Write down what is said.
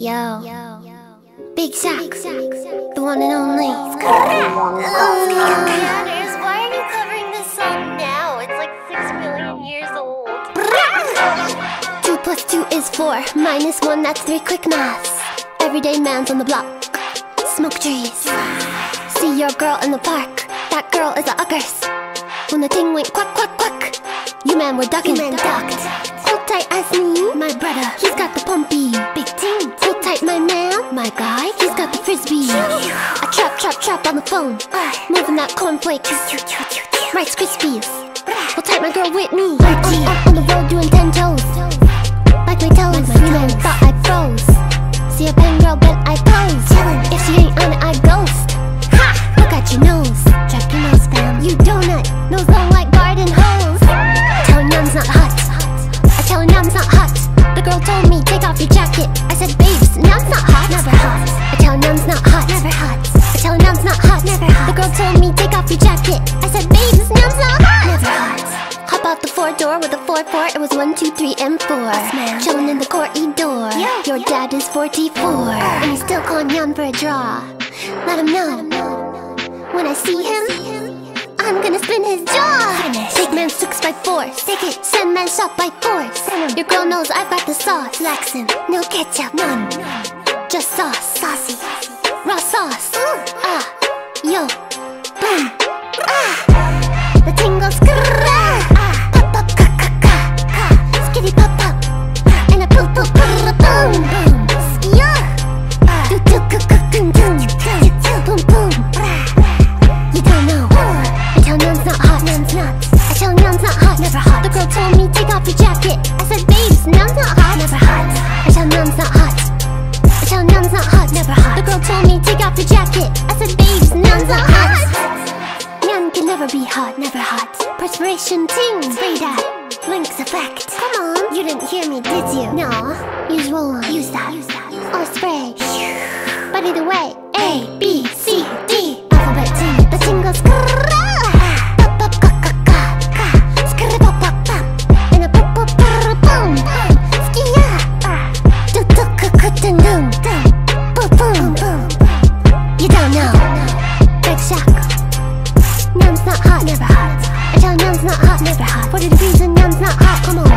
Yo, Yo. Big Shaq, the one and only. Oh, why are you covering this song now? It's like six million years old. Two plus two is four, minus one, that's three. Quick maths. Everyday man's on the block. Smoke trees. See your girl in the park. That girl is a uckers. When the thing went quack quack quack, you man were ducking. You man ducked. Hold tight Asznee, my brother. He's got the on the phone. Moving that cornflakes. Rice Krispies. Hold tight, my girl Whitney. On, on, on the road doing ten toes. Like my toes. You man thought I froze. See a pen girl, but I pose. If she ain't on it, I ghost. Ha! Look at your nose. Check your nose, fam. You donut. Nose long like garden hose. Tell Num's not hot. I tell Num's not hot. The girl told me, take off your jacket. I said, babes, Num's not hot. Never hot. I tell Num's not hot. Never hot. Girl told me, take off your jacket. I said, babes, Num's not hot. Never hot. Hop out the four door with a four four. It was one, two, three, and four. Chillin' in the corridor. Your dad is 44. And he's still calling Yum for a draw. Let him know. When I see him, I'm gonna spin his jaw. Take man Twix by force. Take it. Send man shot by force. Your girl knows I've got the sauce. Laxin', no ketchup, none. Just sauce, saucy. Raw sauce. Ah, yo, off your jacket. I said, babes, Num's not hot. Never hot. I tell Num's not hot. I tell Num's not hot. Never hot. The girl told me take off your jacket. I said, babes, Num's not hot. None can never be hot. Never hot. Perspiration ting. Spray that. Lynx effect. Come on. You didn't hear me, did you? No. Use roll on. Use that. Use that. Or spray. But either way, A, B, Not hot, never hot. For the reason I'm not hot, come on.